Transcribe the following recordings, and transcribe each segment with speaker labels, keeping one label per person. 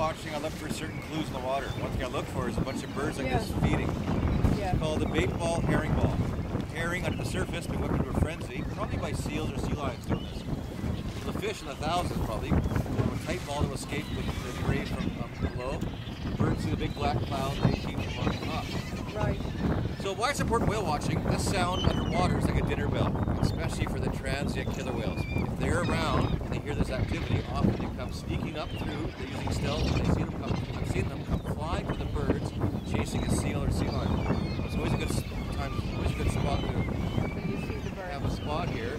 Speaker 1: watching, I look for certain clues in the water. One thing I look for is a bunch of birds like
Speaker 2: Yeah.
Speaker 1: this feeding.
Speaker 2: Yeah.
Speaker 1: It's called the bait ball herring ball. Herring under the surface, been whipped into a frenzy, probably by seals or sea lions doing this. The fish in the thousands probably, a tight ball to escape with the prey from um, below. Birds see the big black cloud, they keep from on top.
Speaker 2: Right.
Speaker 1: So why important whale watching? This sound underwater is like a dinner bell, especially for the transient killer whales. If they're around and they hear this activity, often they sneaking up through, they're using stealth, and they see them come, I've seen them come flying for the birds, chasing a seal or sea lion. It's always a good s- time, always a good spot to
Speaker 2: When you see the bird.
Speaker 1: have a spot here.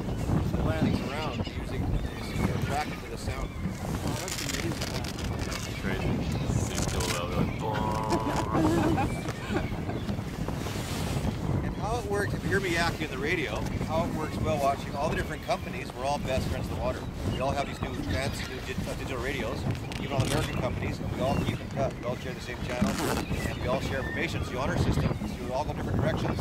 Speaker 1: The landings around, using, they're attracted to the sound.
Speaker 2: Oh, that's amazing.
Speaker 3: Crazy. See still like, "Bong."
Speaker 1: And works, if you hear me yakking on the radio, how it works well watching all the different companies, we're all best friends in the water. We all have these new fancy new uh, digital radios, even all the American companies, and we all keep in touch. We all share the same channel, and we all share information. On our system, so we all go different directions.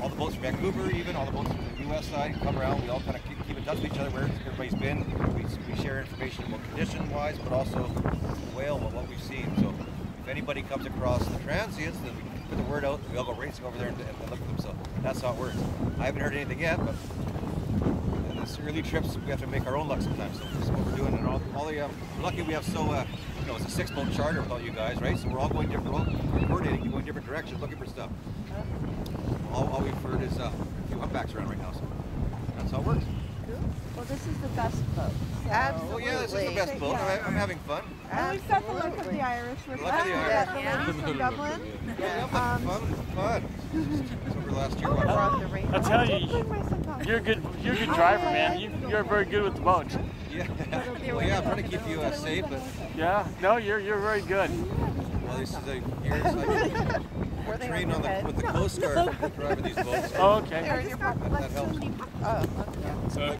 Speaker 1: All the boats from Vancouver, even all the boats from the U.S. side, come around. We all kind of keep, keep in touch with each other where everybody's been. We, we share information about condition-wise, but also whale and what we've seen. So if anybody comes across the transients, then we put the word out. We all go racing over there and, and look at them. So that's how it works. I haven't heard anything yet, but in this early trips, we have to make our own luck sometimes. So this is what we're doing. And all, all the, um, we're lucky we have so, uh, you know, it's a six-boat charter with all you guys, right? So we're all going different, we're all coordinating, going different directions, looking for stuff. All, all we've heard is uh, a few humpbacks around right now. So that's how it works.
Speaker 4: Well, this is the best boat. So.
Speaker 1: Oh yeah, this is the best boat. I'm, I'm having fun.
Speaker 2: And we've got the look of the Irish. We're
Speaker 1: Look of the Irish.
Speaker 2: got the ladies from Dublin.
Speaker 1: Yeah,
Speaker 2: Um,
Speaker 1: fun, fun. Over last year.
Speaker 2: Oh,
Speaker 1: watching-
Speaker 4: the.
Speaker 5: I tell you,
Speaker 2: bring my sunglasses.
Speaker 5: you're a good, you're a good driver, man. You, you're very good with the boat.
Speaker 1: Yeah. well, yeah, I'm trying to keep you uh, safe, but
Speaker 5: Yeah, no, you're you're very good.
Speaker 1: well, this is a years like
Speaker 4: Were they
Speaker 1: trained on
Speaker 4: on
Speaker 1: the with the Coast Guard driving these boats.
Speaker 5: Oh, okay.
Speaker 2: I just got
Speaker 1: That helps.
Speaker 4: Oh, okay.
Speaker 3: So